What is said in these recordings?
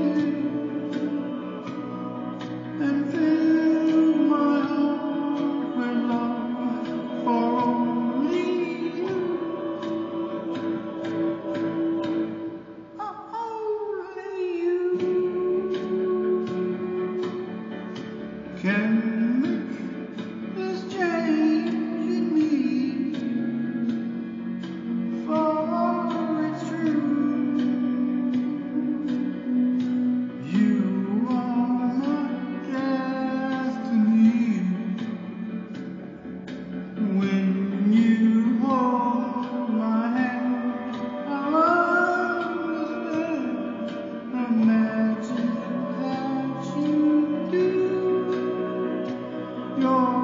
Amen. your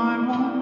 my one.